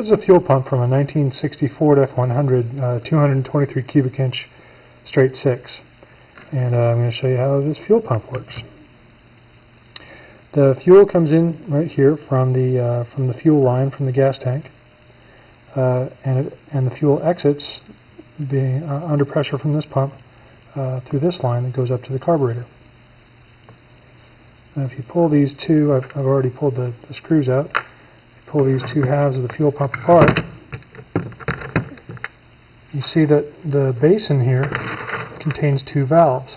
This is a fuel pump from a 1960 Ford F100, uh, 223 cubic inch straight six. And uh, I'm going to show you how this fuel pump works. The fuel comes in right here from the uh, from the fuel line from the gas tank, uh, and it, and the fuel exits being uh, under pressure from this pump uh, through this line that goes up to the carburetor. Now if you pull these two, I've, I've already pulled the, the screws out, pull these two halves of the fuel pump apart, you see that the basin here contains two valves.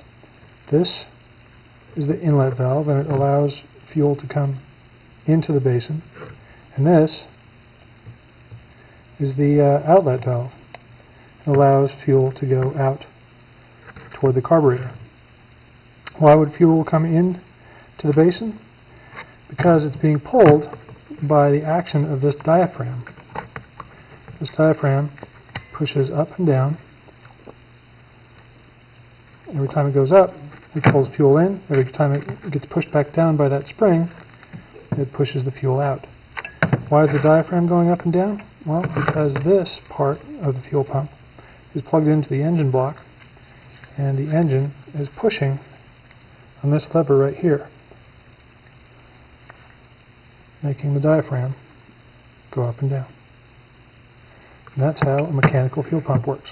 This is the inlet valve and it allows fuel to come into the basin. And this is the uh, outlet valve. It allows fuel to go out toward the carburetor. Why would fuel come in to the basin? Because it's being pulled by the action of this diaphragm. This diaphragm pushes up and down. Every time it goes up, it pulls fuel in. Every time it gets pushed back down by that spring, it pushes the fuel out. Why is the diaphragm going up and down? Well, because this part of the fuel pump is plugged into the engine block, and the engine is pushing on this lever right here, making the diaphragm go up and down. And that's how a mechanical fuel pump works.